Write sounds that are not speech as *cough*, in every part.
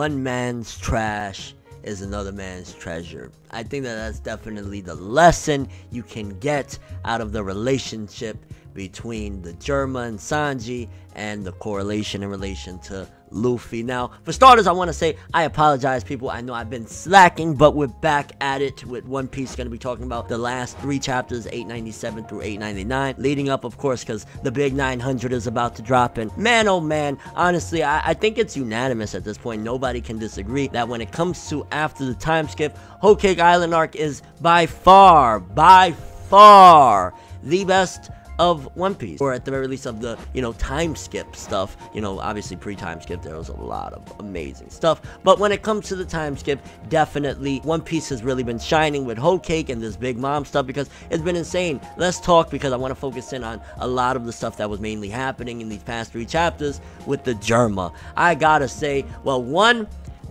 one man's trash is another man's treasure. I think that that's definitely the lesson you can get out of the relationship between the Germa and Sanji and the correlation in relation to Luffy. Now, for starters, I want to say I apologize, people. I know I've been slacking, but we're back at it with One Piece. Going to be talking about the last three chapters, 897 through 899, leading up, of course, because the big 900 is about to drop. And man, oh man, honestly, I, I think it's unanimous at this point. Nobody can disagree that when it comes to after the time skip, Whole Cake Island arc is by far, by far the best of One Piece, or at the very least of the, you know, time skip stuff. You know, obviously pre-time skip, there was a lot of amazing stuff. But when it comes to the time skip, definitely One Piece has really been shining with Whole Cake and this Big Mom stuff because it's been insane. Let's talk because I want to focus in on a lot of the stuff that was mainly happening in these past three chapters with the Germa. I gotta say, well, one,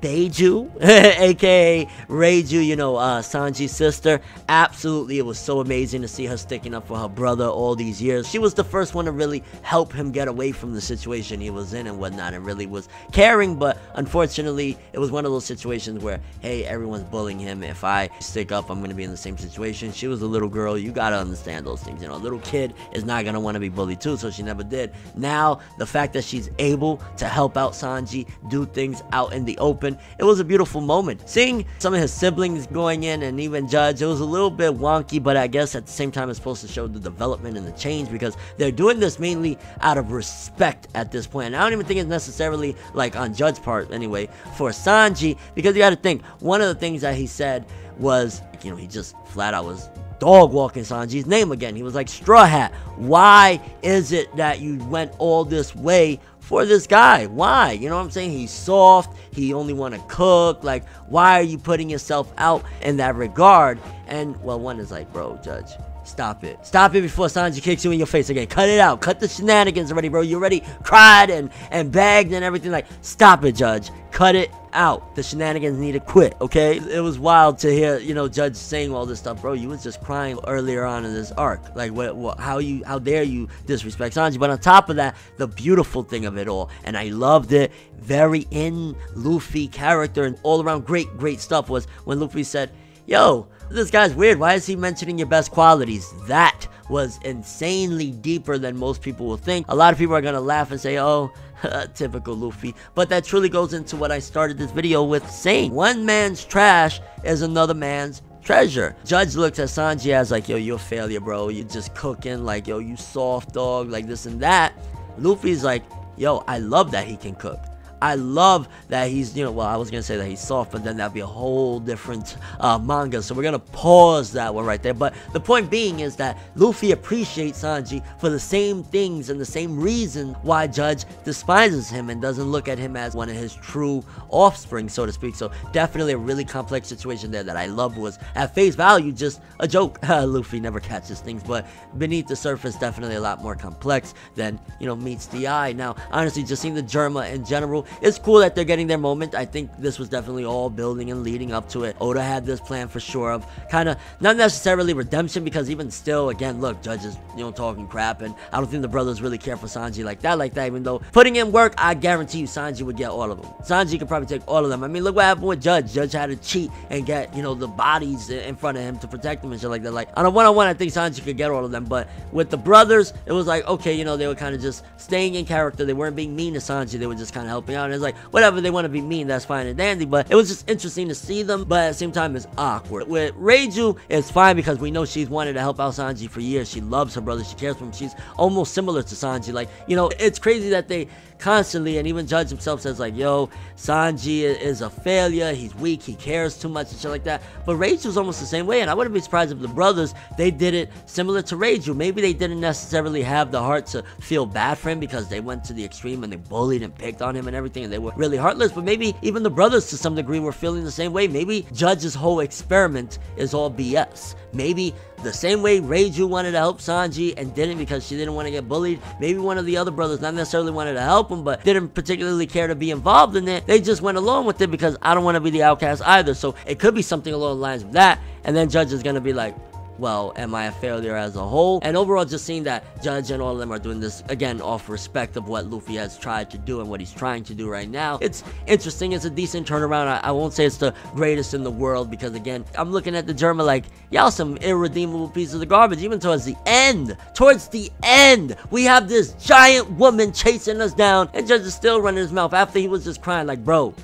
Beiju, aka *laughs* Reiju, you know, uh, Sanji's sister. Absolutely, it was so amazing to see her sticking up for her brother all these years. She was the first one to really help him get away from the situation he was in and whatnot, and really was caring. But unfortunately, it was one of those situations where, hey, everyone's bullying him. If I stick up, I'm gonna be in the same situation. She was a little girl. You gotta understand those things. You know, a little kid is not gonna want to be bullied too, so she never did. Now, the fact that she's able to help out Sanji do things out in the open it was a beautiful moment. Seeing some of his siblings going in and even Judge, it was a little bit wonky, but I guess at the same time it's supposed to show the development and the change because they're doing this mainly out of respect at this point. And I don't even think it's necessarily like on Judge's part anyway for Sanji because you got to think one of the things that he said was, you know, he just flat out was dog walking Sanji's name again. He was like, Straw Hat, why is it that you went all this way for this guy. Why? You know what I'm saying? He's soft. He only want to cook. Like, why are you putting yourself out in that regard? And, well, one is like, bro, Judge, Stop it. Stop it before Sanji kicks you in your face again. Cut it out. Cut the shenanigans already, bro. You already cried and, and begged and everything. Like, stop it, Judge. Cut it out. The shenanigans need to quit, okay? It was wild to hear, you know, Judge saying all this stuff, bro. You was just crying earlier on in this arc. Like, what, what, how you, how dare you disrespect Sanji? But on top of that, the beautiful thing of it all, and I loved it, very in Luffy character and all around great, great stuff was when Luffy said, yo, this guy's weird. Why is he mentioning your best qualities? That was insanely deeper than most people will think. A lot of people are going to laugh and say, oh, *laughs* typical Luffy. But that truly goes into what I started this video with saying. One man's trash is another man's treasure. Judge looks at Sanji as like, yo, you're a failure, bro. You're just cooking. Like, yo, you soft dog. Like this and that. Luffy's like, yo, I love that he can cook. I love that he's, you know, well, I was going to say that he's soft, but then that'd be a whole different uh, manga. So we're going to pause that one right there. But the point being is that Luffy appreciates Sanji for the same things and the same reason why Judge despises him and doesn't look at him as one of his true offspring, so to speak. So definitely a really complex situation there that I love was at face value just a joke. *laughs* Luffy never catches things, but beneath the surface, definitely a lot more complex than, you know, meets the eye. Now, honestly, just seeing the Germa in general it's cool that they're getting their moment. I think this was definitely all building and leading up to it. Oda had this plan for sure of kind of not necessarily redemption because even still, again, look, judges, you know, talking crap, and I don't think the brothers really care for Sanji like that, like that. Even though putting in work, I guarantee you, Sanji would get all of them. Sanji could probably take all of them. I mean, look what happened with Judge. Judge had to cheat and get you know the bodies in front of him to protect him and shit like that. Like on a one-on-one, I think Sanji could get all of them, but with the brothers, it was like okay, you know, they were kind of just staying in character. They weren't being mean to Sanji. They were just kind of helping out. And it's like, whatever, they want to be mean, that's fine and dandy, but it was just interesting to see them, but at the same time, it's awkward. With Reiju, it's fine because we know she's wanted to help out Sanji for years. She loves her brother, she cares for him. She's almost similar to Sanji. Like, you know, it's crazy that they constantly, and even Judge himself says like, yo, Sanji is a failure, he's weak, he cares too much and shit like that. But Reiju's almost the same way, and I wouldn't be surprised if the brothers, they did it similar to Reiju. Maybe they didn't necessarily have the heart to feel bad for him because they went to the extreme and they bullied and picked on him and everything, and they were really heartless, but maybe even the brothers to some degree were feeling the same way. Maybe Judge's whole experiment is all BS. Maybe the same way Reiju wanted to help Sanji and didn't because she didn't want to get bullied. Maybe one of the other brothers not necessarily wanted to help him, but didn't particularly care to be involved in it. They just went along with it because I don't want to be the outcast either. So it could be something along the lines of that. And then Judge is going to be like, well, am I a failure as a whole? And overall, just seeing that Judge and all of them are doing this, again, off respect of what Luffy has tried to do and what he's trying to do right now. It's interesting. It's a decent turnaround. I, I won't say it's the greatest in the world because, again, I'm looking at the Germa like, y'all some irredeemable pieces of the garbage. Even towards the end, towards the end, we have this giant woman chasing us down and Judge is still running his mouth after he was just crying like, bro,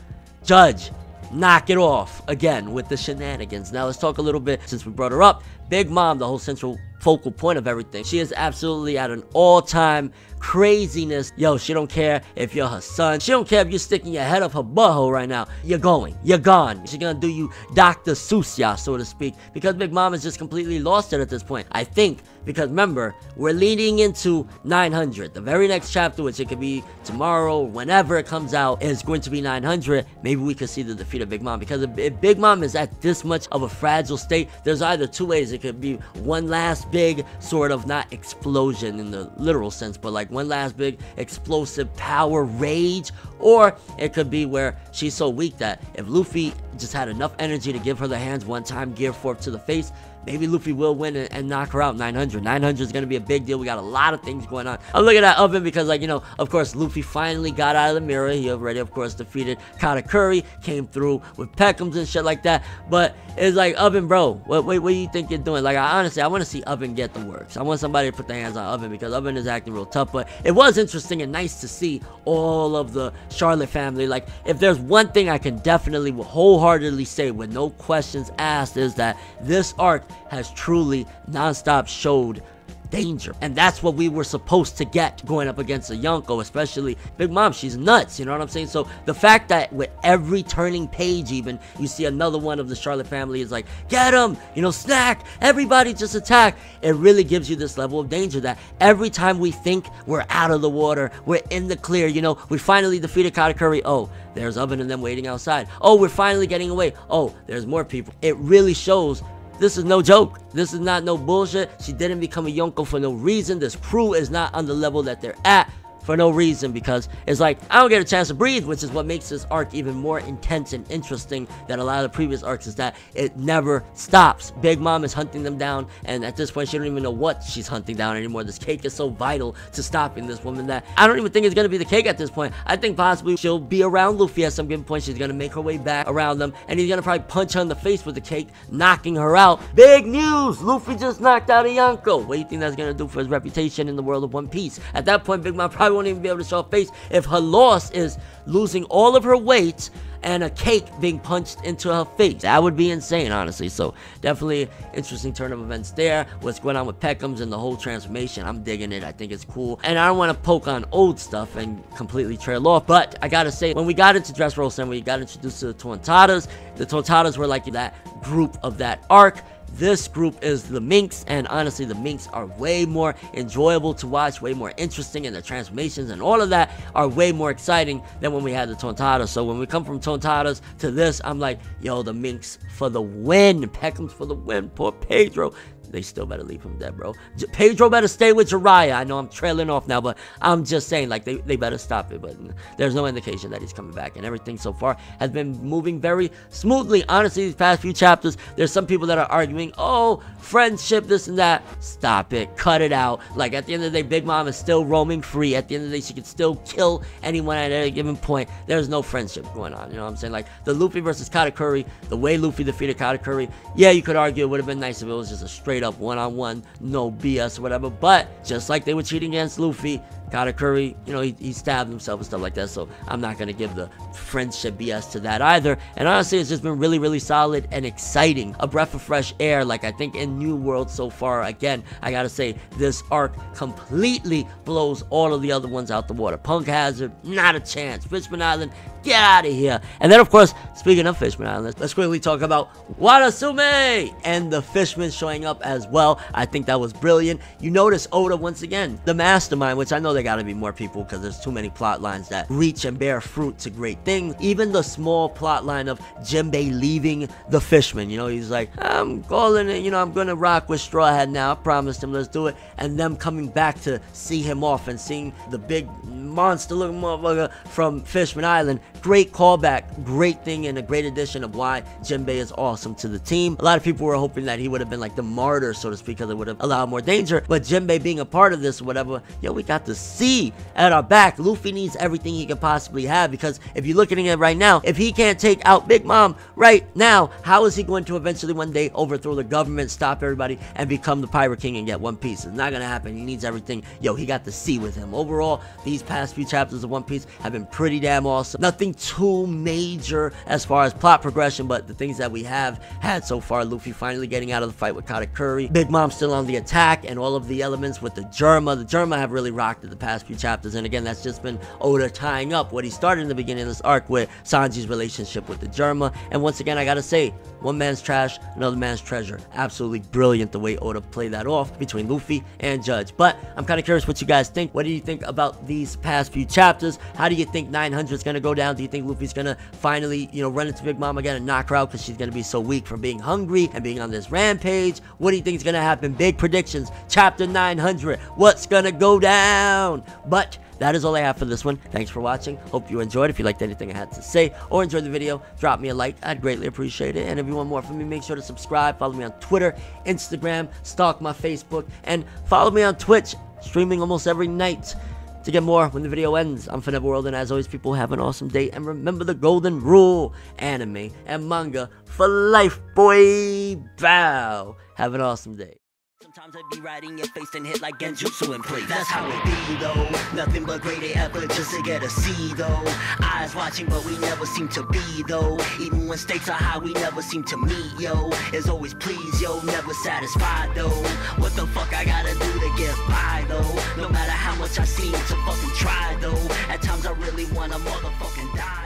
Judge, knock it off again with the shenanigans. Now let's talk a little bit since we brought her up. Big Mom, the whole central focal point of everything. She is absolutely at an all-time craziness. Yo, she don't care if you're her son. She don't care if you're sticking your head up her butthole right now. You're going. You're gone. She's gonna do you Dr. Seuss, so to speak. Because Big Mom is just completely lost it at this point. I think because remember, we're leading into 900. The very next chapter, which it could be tomorrow, whenever it comes out, is going to be 900. Maybe we could see the defeat of Big Mom. Because if Big Mom is at this much of a fragile state, there's either two ways. It could be one last big sort of, not explosion in the literal sense, but like one last big explosive power rage. Or it could be where she's so weak that if Luffy just had enough energy to give her the hands one time, gear fork to the face, maybe Luffy will win and, and, knock her out 900. 900 is going to be a big deal. We got a lot of things going on. I'm looking at Oven because, like, you know, of course, Luffy finally got out of the mirror. He already, of course, defeated Katakuri, came through with Pekoms and shit like that. But it's like, Oven, bro, what, what, what do you think you're doing? Like, I honestly, I want to see Oven get the works. I want somebody to put their hands on Oven because Oven is acting real tough. But it was interesting and nice to see all of the Charlotte family. Like, if there's one thing I can definitely wholeheartedly say with no questions asked is that this arc has truly nonstop showed danger. And that's what we were supposed to get going up against a Yonko, especially Big Mom. She's nuts, you know what I'm saying? So the fact that with every turning page, even, you see another one of the Charlotte family is like, get him, you know, snack, everybody just attack. It really gives you this level of danger that every time we think we're out of the water, we're in the clear, you know, we finally defeated Katakuri. Oh, there's Oven and them waiting outside. Oh, we're finally getting away. Oh, there's more people. It really shows this is no joke. This is not no bullshit. She didn't become a Yonko for no reason. This crew is not on the level that they're at for no reason because it's like I don't get a chance to breathe, which is what makes this arc even more intense and interesting than a lot of the previous arcs is that it never stops. Big Mom is hunting them down, and at this point, she don't even know what she's hunting down anymore. This cake is so vital to stopping this woman that I don't even think it's gonna be the cake at this point. I think possibly she'll be around Luffy at some given point. She's gonna make her way back around them, and he's gonna probably punch her in the face with the cake, knocking her out. Big news! Luffy just knocked out a Yonko. What do you think that's gonna do for his reputation in the world of One Piece? At that point, Big Mom probably won't even be able to show her face if her loss is losing all of her weight and a cake being punched into her face. That would be insane, honestly. So definitely interesting turn of events there. What's going on with Pekoms and the whole transformation. I'm digging it. I think it's cool. And I don't want to poke on old stuff and completely trail off. But I gotta say, when we got into Dressrosa, and we got introduced to the Tontattas, the Tontattas were like that group of that arc. This group is the Minks, and honestly, the Minks are way more enjoyable to watch, way more interesting, and the transformations and all of that are way more exciting than when we had the Tontattas. So when we come from Tontattas to this, I'm like, yo, the Minks for the win. Pekoms for the win. Poor Pedro they still better leave him dead, bro. J Pedro better stay with Jiraiya. I know I'm trailing off now, but I'm just saying, like, they, they better stop it. But there's no indication that he's coming back. And everything so far has been moving very smoothly. Honestly, these past few chapters, there's some people that are arguing, oh, friendship, this and that. Stop it. Cut it out. Like, at the end of the day, Big Mom is still roaming free. At the end of the day, she could still kill anyone at any given point. There's no friendship going on. You know what I'm saying? Like, the Luffy versus Katakuri, the way Luffy defeated Katakuri, yeah, you could argue it would have been nice if it was just a straight straight up one on one, no BS whatever. But just like they were cheating against Luffy, Katakuri, you know, he, he stabbed himself and stuff like that. So I'm not going to give the friendship BS to that either. And honestly, it's just been really, really solid and exciting. A breath of fresh air, like I think in New World so far. Again, I got to say, this arc completely blows all of the other ones out the water. Punk Hazard, not a chance. Fishman Island, get out of here. And then, of course, speaking of Fishman Island, let's quickly talk about Wadatsumi and the Fishman showing up as well. I think that was brilliant. You notice Oda once again, the mastermind, which I know there gotta be more people because there's too many plot lines that reach and bear fruit to great things. Even the small plot line of Jinbei leaving the fishman, you know, he's like, I'm calling it, you know, I'm gonna rock with Straw Hat now. I promised him, let's do it. And them coming back to see him off and seeing the big monster looking motherfucker from Fishman Island. Great callback, great thing, and a great addition of why Jinbei is awesome to the team. A lot of people were hoping that he would have been like the martyr, so to speak, because it would have allowed more danger. But Jinbei being a part of this whatever, yo, we got to sea at our back. Luffy needs everything he can possibly have because if you're looking at it right now, if he can't take out Big Mom right now, how is he going to eventually one day overthrow the government, stop everybody, and become the Pirate King and get One Piece? It's not gonna happen. He needs everything. Yo, he got the sea with him. Overall, these past few chapters of One Piece have been pretty damn awesome. Nothing too major as far as plot progression, but the things that we have had so far. Luffy finally getting out of the fight with Katakuri. Big Mom still on the attack, and all of the elements with the Germa. The Germa have really rocked it the past few chapters, and again, that's just been Oda tying up what he started in the beginning of this arc with Sanji's relationship with the Germa. And once again, I gotta say, one man's trash, another man's treasure. Absolutely brilliant the way Oda played that off between Luffy and Judge. But I'm kind of curious what you guys think. What do you think about these past few chapters? How do you think 900 is going to go down? Do you think Luffy's going to finally, you know, run into Big Mom again and knock her out because she's going to be so weak from being hungry and being on this rampage? What do you think is going to happen? Big predictions. Chapter 900. What's going to go down? But that is all I have for this one. Thanks for watching. Hope you enjoyed. If you liked anything I had to say or enjoyed the video, drop me a like. I'd greatly appreciate it. And if you want more from me, make sure to subscribe. Follow me on Twitter, Instagram, stalk my Facebook, and follow me on Twitch, streaming almost every night. To get more when the video ends, I'm Fornever World, and as always, people have an awesome day. And remember the golden rule anime and manga for life, boy. Bow. Have an awesome day. Sometimes I'd be in your face and hit like Genjutsu in place. That's how it be though. Nothing but great effort just to get a C though. Eyes watching, but we never seem to be though. Even when stakes are high, we never seem to meet yo. It's always please yo, never satisfied though. What the fuck I gotta do to get by though? No matter how much I seem to fucking try though. At times I really wanna motherfucking die.